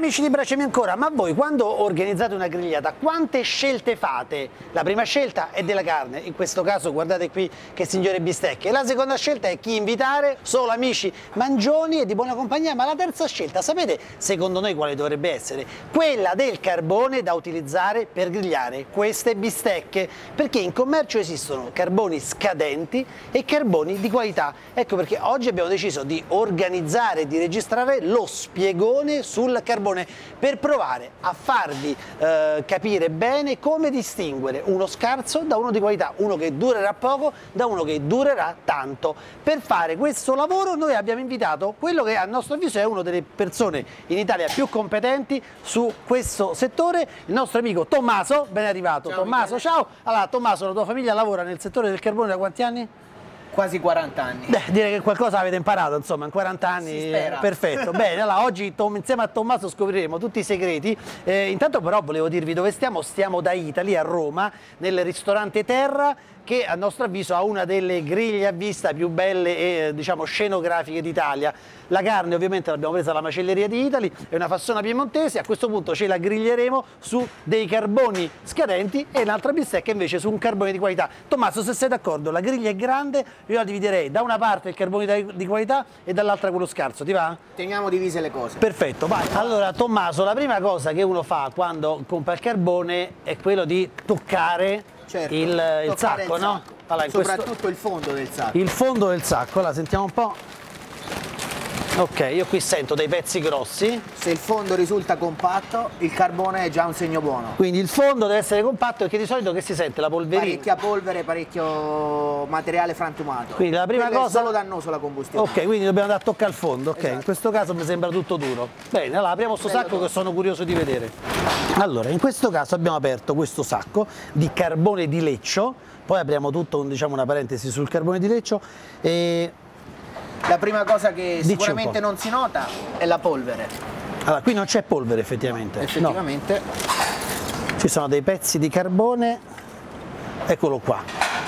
Amici di Bracciami ancora, ma voi quando organizzate una grigliata quante scelte fate? La prima scelta è della carne, in questo caso guardate qui che signore bistecche. La seconda scelta è chi invitare, solo amici mangioni e di buona compagnia, ma la terza scelta sapete secondo noi quale dovrebbe essere? Quella del carbone da utilizzare per grigliare queste bistecche, perché in commercio esistono carboni scadenti e carboni di qualità. Ecco perché oggi abbiamo deciso di organizzare e di registrare lo spiegone sul carbone carbone per provare a farvi eh, capire bene come distinguere uno scarso da uno di qualità, uno che durerà poco da uno che durerà tanto. Per fare questo lavoro noi abbiamo invitato quello che a nostro avviso è una delle persone in Italia più competenti su questo settore, il nostro amico Tommaso, ben arrivato. Ciao, Tommaso, ciao. Allora Tommaso, la tua famiglia lavora nel settore del carbone da quanti anni? Quasi 40 anni. Beh, direi che qualcosa avete imparato, insomma, in 40 anni. Perfetto. Bene, allora oggi insieme a Tommaso scopriremo tutti i segreti. Eh, intanto però volevo dirvi dove stiamo. Stiamo da Italy a Roma, nel ristorante Terra che a nostro avviso ha una delle griglie a vista più belle e diciamo scenografiche d'Italia. La carne ovviamente l'abbiamo presa alla macelleria di Italy, è una fassona piemontese, a questo punto ce la griglieremo su dei carboni scadenti e un'altra bistecca invece su un carbone di qualità. Tommaso se sei d'accordo, la griglia è grande, io la dividerei da una parte il carbone di qualità e dall'altra quello scarso, ti va? Teniamo divise le cose. Perfetto, vai. Allora Tommaso, la prima cosa che uno fa quando compra il carbone è quello di toccare certo, il, il, sacco, il no? Allora, Soprattutto questo... il fondo del sacco. Il fondo del sacco, allora sentiamo un po'. Ok, io qui sento dei pezzi grossi. Se il fondo risulta compatto, il carbone è già un segno buono. Quindi il fondo deve essere compatto perché di solito che si sente? La polverina? Parecchia polvere, parecchio materiale frantumato. Quindi la prima Quello cosa... è solo dannoso la combustione. Ok, quindi dobbiamo andare a toccare il fondo. Ok, esatto. in questo caso mi sembra tutto duro. Bene, allora apriamo questo sacco tutto. che sono curioso di vedere. Allora, in questo caso abbiamo aperto questo sacco di carbone di leccio, poi apriamo tutto, diciamo, una parentesi sul carbone di leccio e la prima cosa che sicuramente non si nota è la polvere. Allora, qui non c'è polvere effettivamente. Effettivamente. No. Ci sono dei pezzi di carbone, eccolo qua.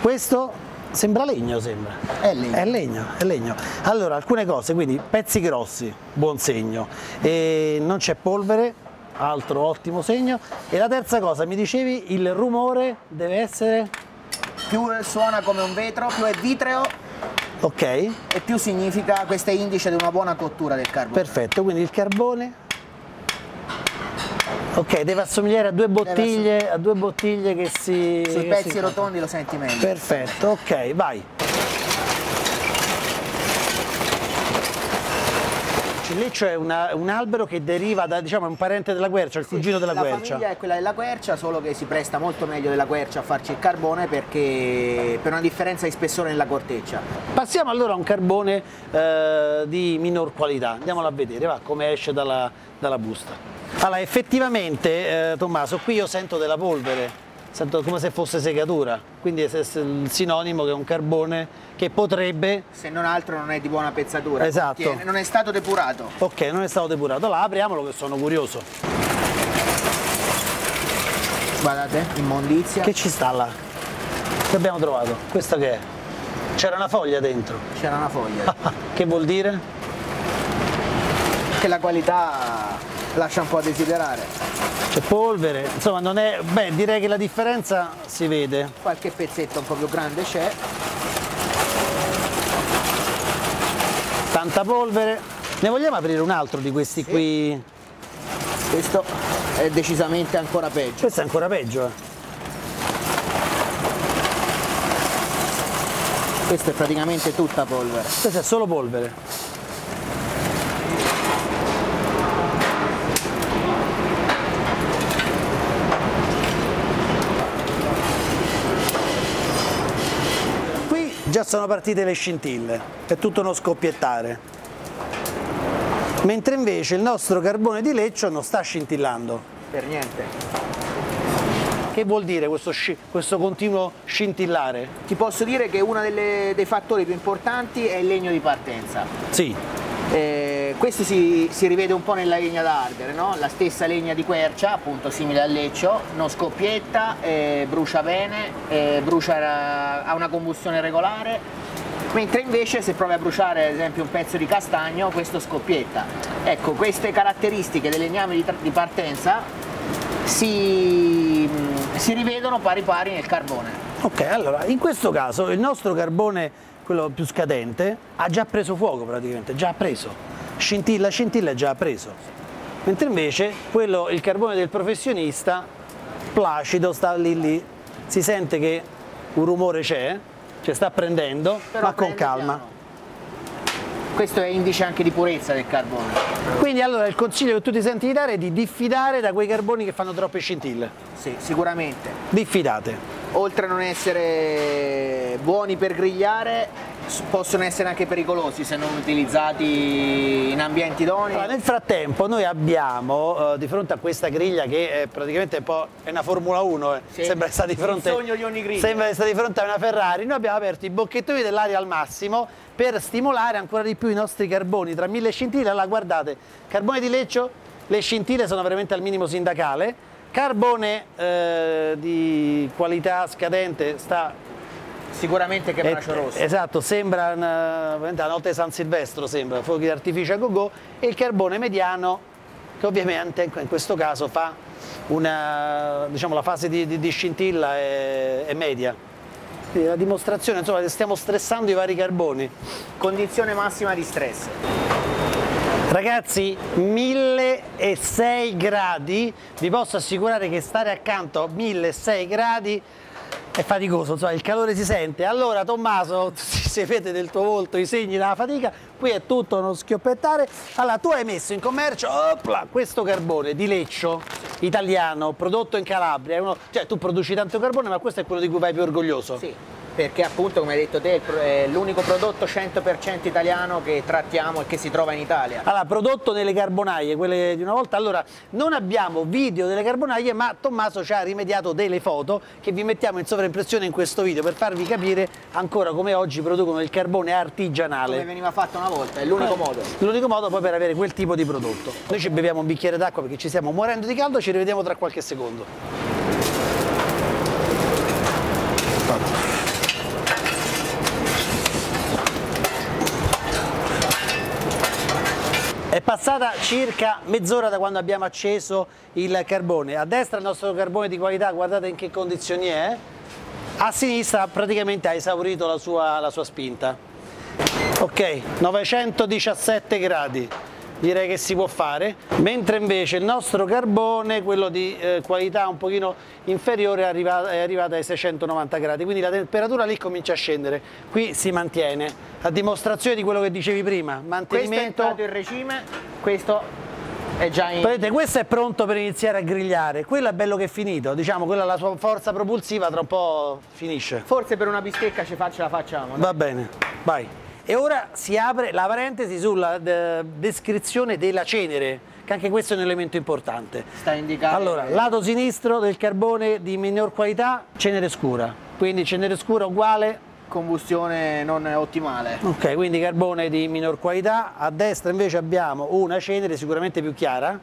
Questo sembra legno, sembra. È legno. È legno, è legno. Allora, alcune cose, quindi pezzi grossi, buon segno. E non c'è polvere, altro ottimo segno. E la terza cosa, mi dicevi, il rumore deve essere... Più suona come un vetro, più è vitreo, Ok. E più significa, questo è indice di una buona cottura del carbone. Perfetto, quindi il carbone Ok, deve assomigliare a due bottiglie, a due bottiglie che si... Sui pezzi si rotondi lo senti meglio. Perfetto, ok, vai. Il leccio è una, un albero che deriva da diciamo, un parente della quercia, il sì, cugino della la quercia. La famiglia è quella della quercia, solo che si presta molto meglio della quercia a farci il carbone perché per una differenza di spessore nella corteccia. Passiamo allora a un carbone eh, di minor qualità, andiamolo a vedere va, come esce dalla, dalla busta. Allora effettivamente eh, Tommaso, qui io sento della polvere, come se fosse segatura, quindi è il sinonimo che è un carbone che potrebbe... Se non altro non è di buona pezzatura, esatto. Contiene, non è stato depurato. Ok, non è stato depurato, allora apriamolo che sono curioso. Guardate, immondizia. Che ci sta là? Che abbiamo trovato? Questa che è? C'era una foglia dentro? C'era una foglia. che vuol dire? Che la qualità lascia un po' a desiderare c'è polvere, insomma non è, beh direi che la differenza si vede. Qualche pezzetto un po' più grande c'è. Tanta polvere. Ne vogliamo aprire un altro di questi sì. qui? Questo è decisamente ancora peggio. Questo è ancora peggio, eh. Questa è praticamente tutta polvere. Questa è solo polvere. Già sono partite le scintille, è tutto uno scoppiettare. Mentre invece il nostro carbone di leccio non sta scintillando. Per niente. Che vuol dire questo, questo continuo scintillare? Ti posso dire che uno dei fattori più importanti è il legno di partenza. Sì. Eh, questo si, si, rivede un po' nella legna da ardere, no? la stessa legna di quercia, appunto simile al leccio, non scoppietta, eh, brucia bene, eh, brucia, ha una combustione regolare mentre invece se provi a bruciare ad esempio un pezzo di castagno questo scoppietta. Ecco, queste caratteristiche del legname di, di partenza si, si rivedono pari pari nel carbone. Ok, allora in questo caso il nostro carbone, quello più scadente, ha già preso fuoco praticamente, già preso, scintilla scintilla è già preso, mentre invece quello, il carbone del professionista, placido, sta lì lì, si sente che un rumore c'è, cioè sta prendendo, Però ma con calma. piano. Questo è indice anche di purezza del carbone. Quindi allora il consiglio che tu ti senti di dare è di diffidare da quei carboni che fanno troppe scintille. Sì, sicuramente. Diffidate. Oltre a non essere buoni per grigliare, possono essere anche pericolosi se non utilizzati in ambienti idonei. Allora, nel frattempo noi abbiamo eh, di fronte a questa griglia che è praticamente un po' è una Formula 1, eh. Sì. sembra stare di Il fronte sogno di ogni griglia. Sembra stare di fronte a una Ferrari. Noi abbiamo aperto i bocchettoni dell'aria al massimo per stimolare ancora di più i nostri carboni tra mille scintille. Allora guardate, carbone di leccio, le scintille sono veramente al minimo sindacale. Carbone eh, di qualità scadente sta Sicuramente che eh, bracio rosso. Esatto, sembra una, notte San Silvestro, sembra, fuochi d'artificio a go-go, e il carbone mediano che ovviamente in questo caso fa una, diciamo, la fase di, di- di scintilla è, è media. Quindi la dimostrazione, insomma, stiamo stressando i vari carboni. Condizione massima di stress. Ragazzi, 1006 gradi, vi posso assicurare che stare accanto a 1006 gradi è faticoso, insomma, il calore si sente. Allora Tommaso, se vede del tuo volto i segni della fatica, qui è tutto uno schioppettare. Allora, tu hai messo in commercio opla, questo carbone di leccio italiano, prodotto in Calabria, uno- cioè tu produci tanto carbone, ma questo è quello di cui vai più orgoglioso. Sì, perché appunto come hai detto te è l'unico prodotto 100% italiano che trattiamo e che si trova in Italia. Allora, prodotto nelle carbonaie, quelle di una volta, allora non abbiamo video delle carbonaie, ma Tommaso ci ha rimediato delle foto che vi mettiamo in sovraimpressione in questo video per farvi capire ancora come oggi producono il carbone Come artigianale. veniva fatto una volta, è l'unico Eh, modo. L'unico modo poi per avere quel tipo di prodotto. Noi ci beviamo un bicchiere d'acqua perché ci stiamo morendo di caldo, ci rivediamo tra qualche secondo. È passata circa mezz'ora da quando abbiamo acceso il carbone. A destra il nostro carbone di qualità, guardate in che condizioni è. A sinistra praticamente ha esaurito la sua, la sua spinta. Ok, 917 gradi, direi che si può fare, mentre invece il nostro carbone, quello di eh, qualità un pochino inferiore, è arrivato, è arrivato ai 690 gradi, quindi la temperatura lì comincia a scendere, qui si mantiene, a dimostrazione di quello che dicevi prima, Questo è mantenimento... in regime, questo è già in... Vedete, questo è pronto per iniziare a grigliare, quello è bello che è finito, diciamo, quella la sua forza propulsiva tra un po' finisce. Forse per una bistecca ce la facciamo. dai. Va bene, vai. E ora si apre la parentesi sulla eh, descrizione della cenere, che anche questo è un elemento importante. Sta a indicare... Allora, lato sinistro del carbone di minor qualità, cenere scura. Quindi cenere scura uguale, combustione non ottimale. ok, quindi carbone di minor qualità. A destra invece abbiamo una cenere sicuramente più chiara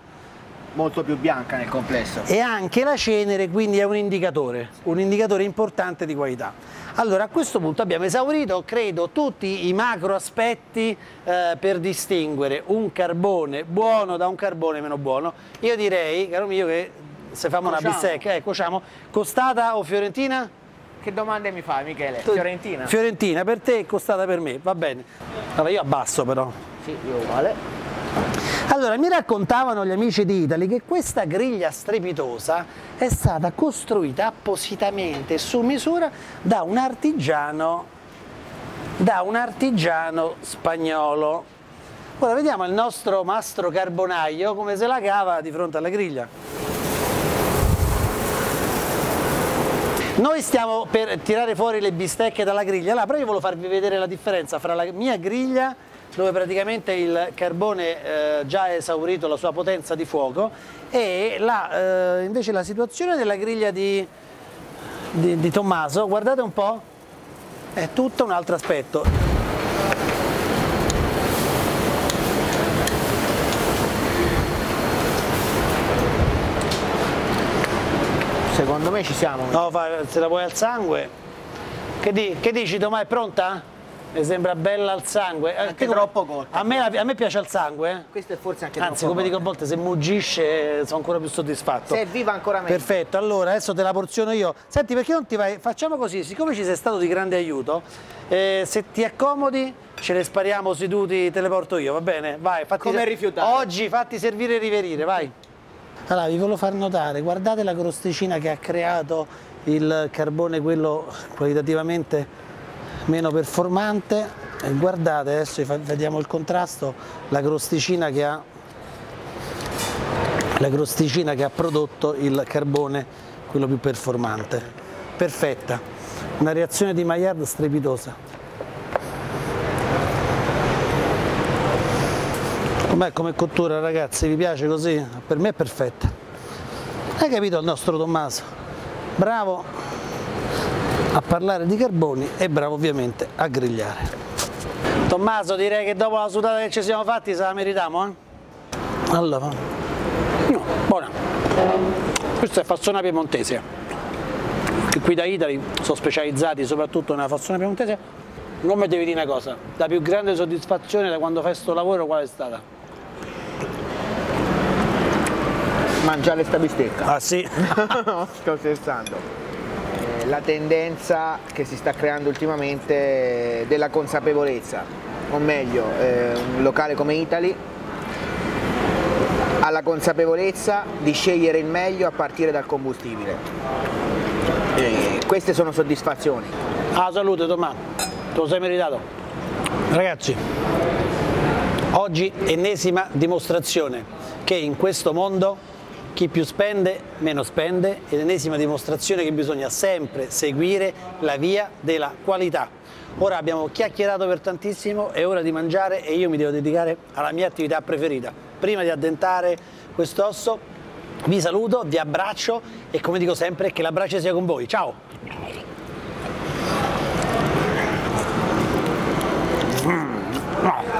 Molto più bianca nel complesso. e anche la cenere quindi è un indicatore, un indicatore importante di qualità. Allora a questo punto abbiamo esaurito, credo, tutti i macro aspetti eh, per distinguere un carbone buono da un carbone meno buono. Io direi, caro mio, che se facciamo una Cuociamo. bistecca, eh, cuociamo, costata o fiorentina? Che domande mi fai Michele? Fiorentina? Fiorentina per te e costata per me, va bene. Allora io abbasso però. sì, io uguale. Allora, mi raccontavano gli amici di Italy che questa griglia strepitosa è stata costruita appositamente su misura da un artigiano, da un artigiano spagnolo. Ora vediamo il nostro mastro carbonaio come se la cava di fronte alla griglia. Noi stiamo per tirare fuori le bistecche dalla griglia, là, però io volevo farvi vedere la differenza fra la mia griglia dove praticamente il carbone eh, già ha esaurito la sua potenza di fuoco e la, eh, invece la situazione della griglia di, di, di Tommaso, guardate un po', è tutto un altro aspetto. Secondo me ci siamo. No, se la vuoi al sangue. Che, di- che dici Tommaso, è pronta? Mi sembra bella al sangue. Eh, Anche come- troppo cotta. A me, a me piace al sangue, eh. Questo è forse anche Anzi, come dico a volte, se muggisce eh, sono ancora più soddisfatto. Se è viva ancora meglio. Perfetto, allora adesso te la porziono io. Senti, perché non ti vai? Facciamo così, siccome ci sei stato di grande aiuto, eh, se ti accomodi ce le spariamo seduti, te le porto io, va bene? Vai, fatti Come rifiutare? Oggi fatti servire e riverire, vai. Allora, vi volevo far notare, guardate la crosticina che ha creato il carbone, quello qualitativamente meno performante. E guardate, adesso vediamo il contrasto, la crosticina che ha la crosticina che ha prodotto il carbone, quello più performante. Perfetta, una reazione di Maillard strepitosa. Com'è come cottura ragazzi, vi piace così? Per me è perfetta. Hai capito il nostro Tommaso? Bravo a parlare di carboni e bravo ovviamente a grigliare. Tommaso direi che dopo la sudata che ci siamo fatti se la meritiamo eh? Allora, no, buona. Questa è fassona piemontese. Che qui da Italy sono specializzati soprattutto nella fassona piemontese. Non mi devi dire una cosa, la più grande soddisfazione da quando fai sto lavoro qual è stata? Mangiare sta bistecca. Ah sì? no, sto scherzando. Eh, La tendenza che si sta creando ultimamente della consapevolezza, o meglio, eh, un locale come Italy ha la consapevolezza di scegliere il meglio a partire dal combustibile. E queste sono soddisfazioni. Ah, salute Tommaso, te lo sei meritato. Ragazzi, oggi ennesima dimostrazione che in questo mondo chi più spende, meno spende è l'ennesima dimostrazione che bisogna sempre seguire la via della qualità. Ora abbiamo chiacchierato per tantissimo, è ora di mangiare e io mi devo dedicare alla mia attività preferita. Prima di addentare quest'osso vi saluto, vi abbraccio e come dico sempre che l'abbraccio sia con voi. Ciao! Mm.